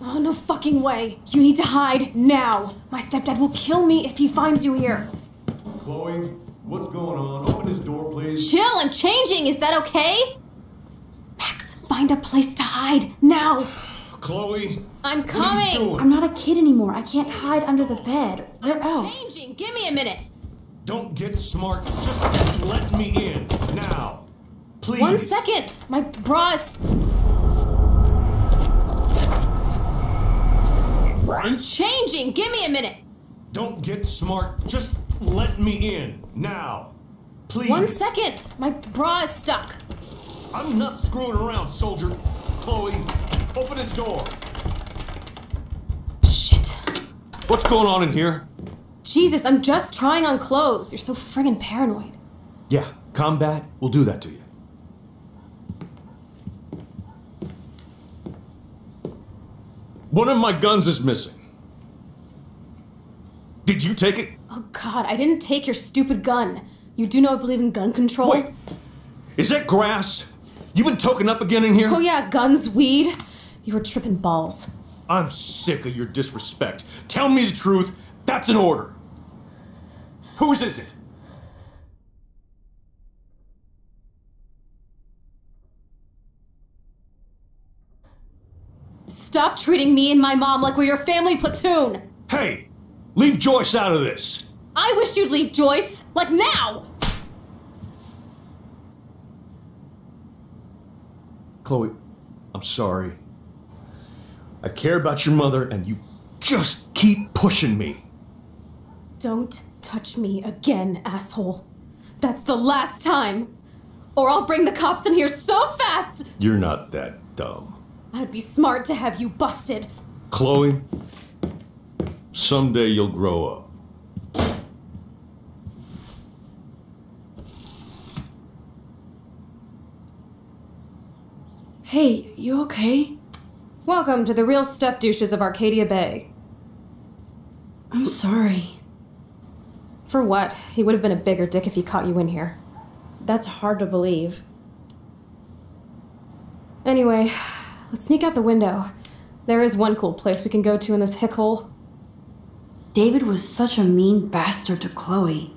Oh, no fucking way. You need to hide now. My stepdad will kill me if he finds you here. Chloe, what's going on? Open this door, please. Chill, I'm changing. Is that okay? Max, find a place to hide now. Chloe, I'm what are you coming. doing? I'm not a kid anymore. I can't hide under the bed. Where I'm else? changing. Give me a minute. Don't get smart. Just let me in now, please. One second. My bra is. I'm changing. Give me a minute. Don't get smart. Just let me in now, please. One second. My bra is stuck. I'm not screwing around, soldier. Chloe, open this door. Shit. What's going on in here? Jesus, I'm just trying on clothes. You're so friggin' paranoid. Yeah, combat will do that to you. One of my guns is missing. Did you take it? Oh god, I didn't take your stupid gun. You do know I believe in gun control? Wait, is that grass? You been token up again in here? Oh yeah, guns, weed. You were tripping balls. I'm sick of your disrespect. Tell me the truth. That's an order. Whose is it? Stop treating me and my mom like we're your family platoon. Hey, leave Joyce out of this. I wish you'd leave Joyce, like now. Chloe, I'm sorry. I care about your mother, and you just keep pushing me. Don't touch me again, asshole. That's the last time. Or I'll bring the cops in here so fast, You're not that dumb. I'd be smart to have you busted. Chloe, someday you'll grow up. Hey, you okay? Welcome to the real step douches of Arcadia Bay. I'm sorry. For what? He would have been a bigger dick if he caught you in here. That's hard to believe. Anyway, let's sneak out the window. There is one cool place we can go to in this hick hole. David was such a mean bastard to Chloe.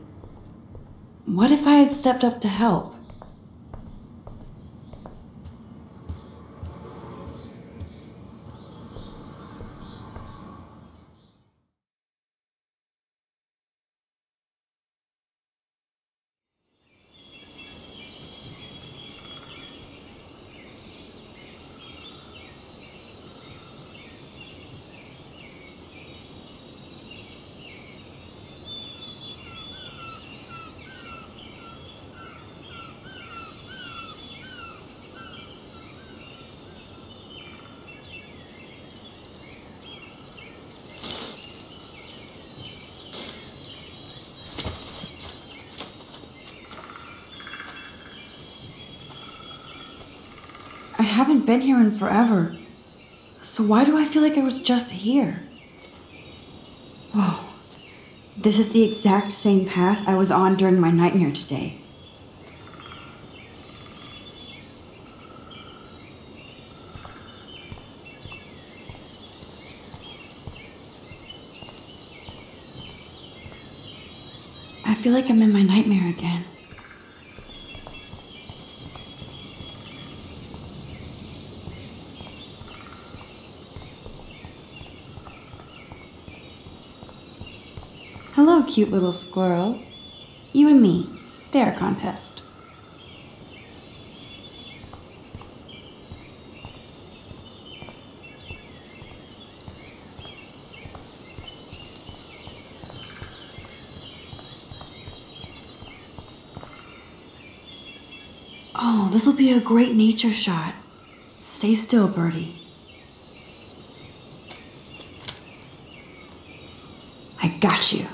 What if I had stepped up to help? been here in forever. So why do I feel like I was just here? Whoa. This is the exact same path I was on during my nightmare today. I feel like I'm in my nightmare again. Cute little squirrel. You and me, stare contest. Oh, this will be a great nature shot. Stay still, birdie. I got you.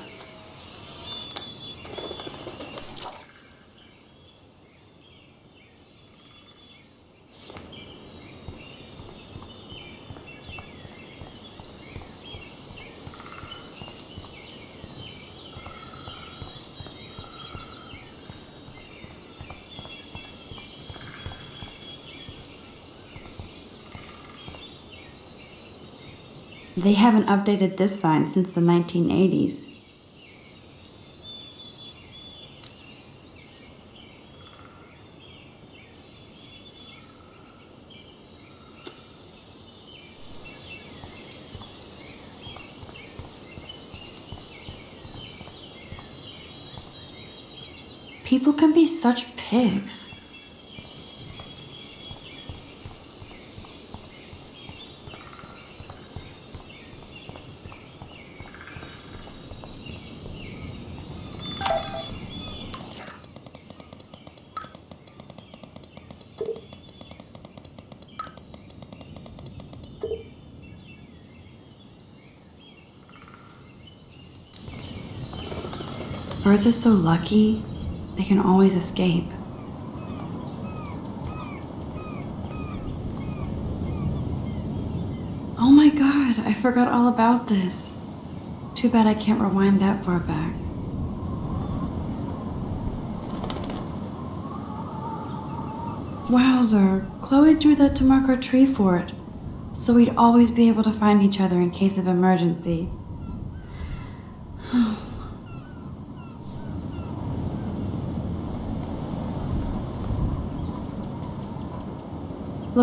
They haven't updated this sign since the 1980s. People can be such pigs. Birds are just so lucky, they can always escape. Oh my god, I forgot all about this. Too bad I can't rewind that far back. Wowzer, Chloe drew that to mark our tree fort, so we'd always be able to find each other in case of emergency.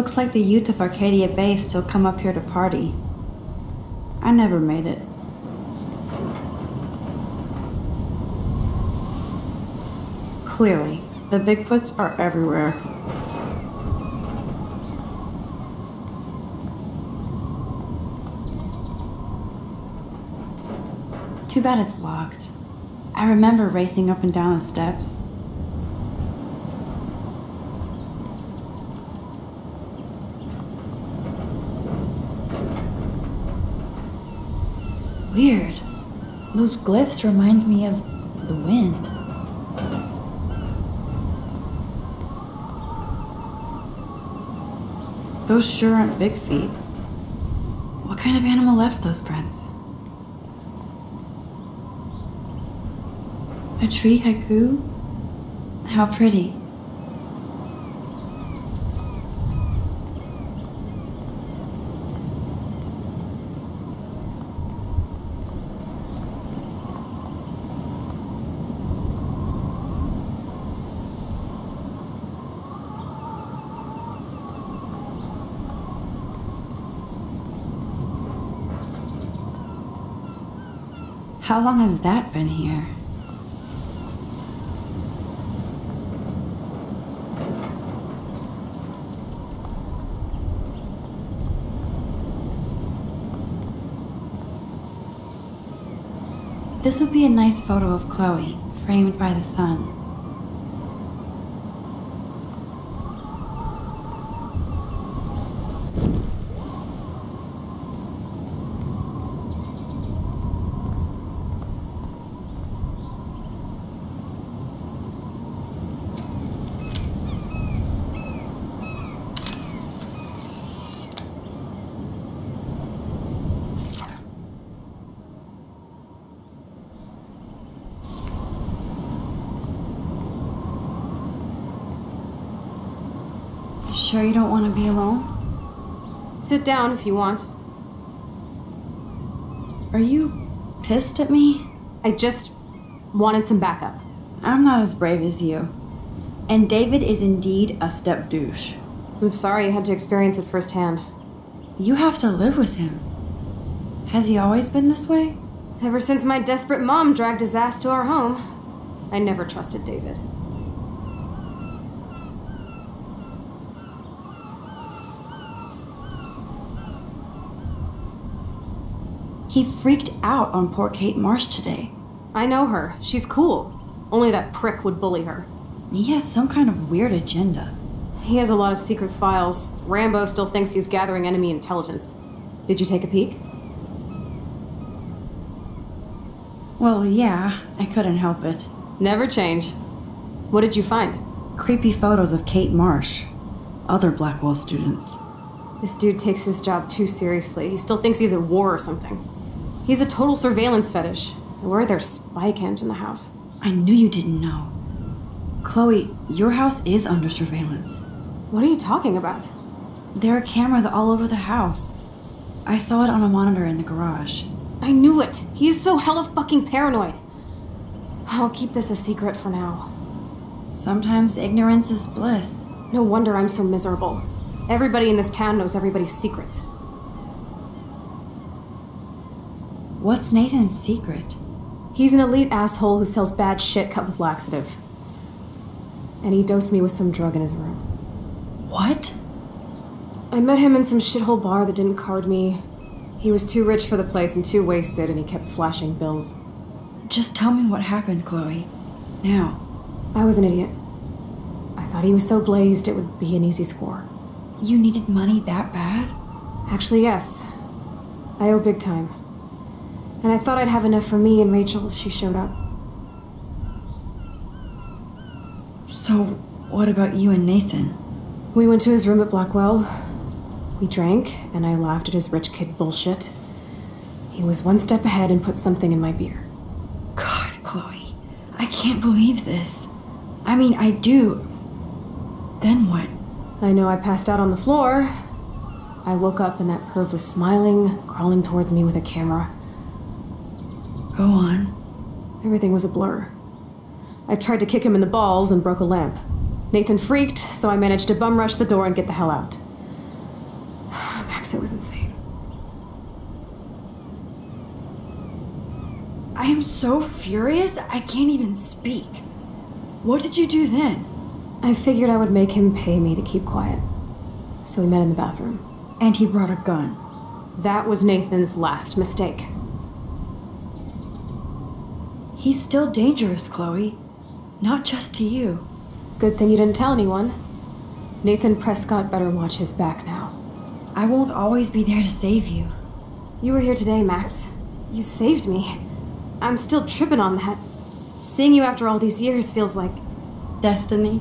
Looks like the youth of Arcadia Bay still come up here to party. I never made it. Clearly, the Bigfoots are everywhere. Too bad it's locked. I remember racing up and down the steps. Weird. Those glyphs remind me of the wind. Those sure aren't big feet. What kind of animal left those prints? A tree haiku? How pretty. How long has that been here? This would be a nice photo of Chloe, framed by the sun. Don't want to be alone? Sit down if you want. Are you pissed at me? I just wanted some backup. I'm not as brave as you. And David is indeed a step douche. I'm sorry you had to experience it firsthand. You have to live with him. Has he always been this way? Ever since my desperate mom dragged his ass to our home, I never trusted David. He freaked out on poor Kate Marsh today. I know her. She's cool. Only that prick would bully her. He has some kind of weird agenda. He has a lot of secret files. Rambo still thinks he's gathering enemy intelligence. Did you take a peek? Well, yeah, I couldn't help it. Never change. What did you find? Creepy photos of Kate Marsh, other Blackwell students. This dude takes his job too seriously. He still thinks he's at war or something. He's a total surveillance fetish. Where are there spy cams in the house? I knew you didn't know. Chloe, your house is under surveillance. What are you talking about? There are cameras all over the house. I saw it on a monitor in the garage. I knew it! He's so hella fucking paranoid! I'll keep this a secret for now. Sometimes ignorance is bliss. No wonder I'm so miserable. Everybody in this town knows everybody's secrets. What's Nathan's secret? He's an elite asshole who sells bad shit cut with laxative. And he dosed me with some drug in his room. What? I met him in some shithole bar that didn't card me. He was too rich for the place and too wasted, and he kept flashing bills. Just tell me what happened, Chloe. Now. I was an idiot. I thought he was so blazed it would be an easy score. You needed money that bad? Actually, yes. I owe big time. And I thought I'd have enough for me and Rachel if she showed up. So, what about you and Nathan? We went to his room at Blackwell. We drank, and I laughed at his rich kid bullshit. He was one step ahead and put something in my beer. God, Chloe. I can't believe this. I mean, I do. Then what? I know I passed out on the floor. I woke up and that perv was smiling, crawling towards me with a camera. Go on. Everything was a blur. I tried to kick him in the balls and broke a lamp. Nathan freaked, so I managed to bum rush the door and get the hell out. Max, it was insane. I am so furious, I can't even speak. What did you do then? I figured I would make him pay me to keep quiet. So we met in the bathroom. And he brought a gun. That was Nathan's last mistake. He's still dangerous, Chloe. Not just to you. Good thing you didn't tell anyone. Nathan Prescott better watch his back now. I won't always be there to save you. You were here today, Max. You saved me. I'm still tripping on that. Seeing you after all these years feels like destiny.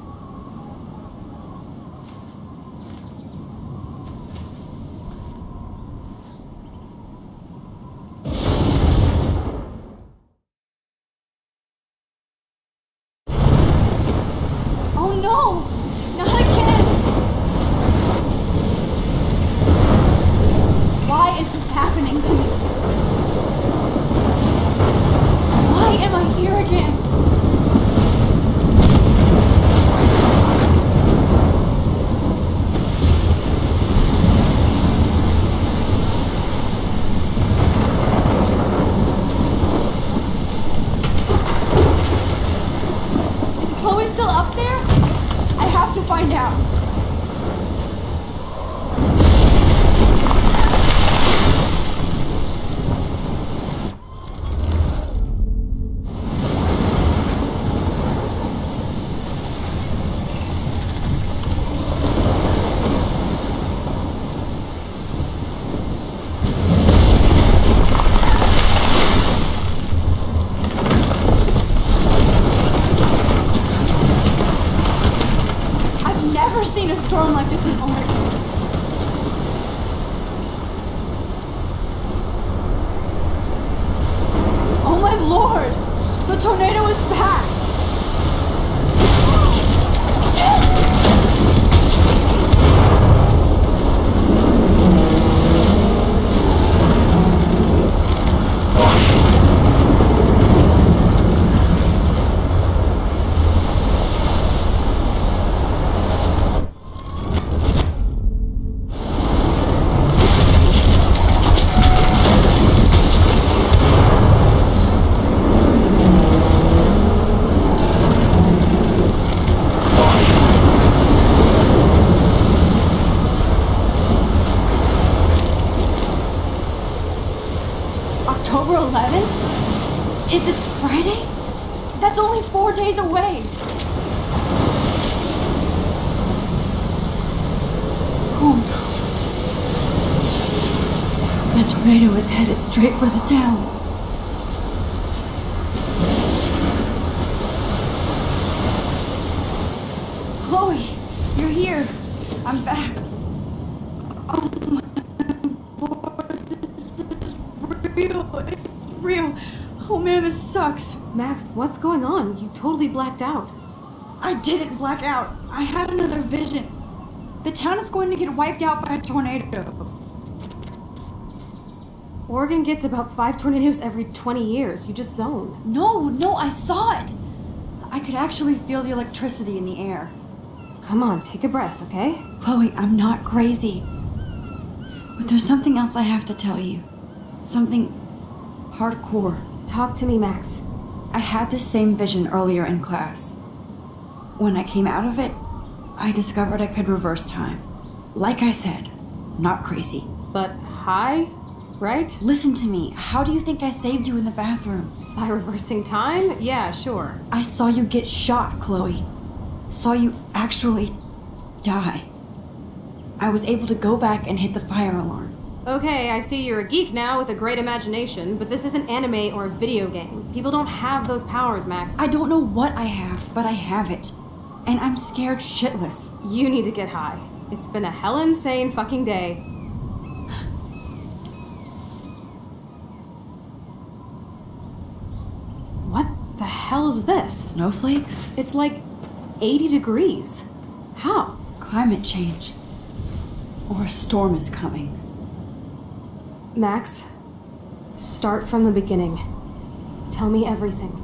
Blacked out. I didn't black out. I had another vision. The town is going to get wiped out by a tornado. Oregon gets about five tornadoes every 20 years. You just zoned. No, no, I saw it. I could actually feel the electricity in the air. Come on, take a breath, okay? Chloe, I'm not crazy. But there's something else I have to tell you. Something hardcore. Talk to me, Max. I had this same vision earlier in class. When I came out of it, I discovered I could reverse time. Like I said, not crazy. But high, right? Listen to me. How do you think I saved you in the bathroom? By reversing time? Yeah, sure. I saw you get shot, Chloe. Saw you actually die. I was able to go back and hit the fire alarm. Okay, I see you're a geek now with a great imagination, but this isn't anime or a video game. People don't have those powers, Max. I don't know what I have, but I have it. And I'm scared shitless. You need to get high. It's been a hell insane fucking day. What the hell is this? Snowflakes? It's like 80 degrees. How? Climate change. Or a storm is coming. Max, start from the beginning. Tell me everything.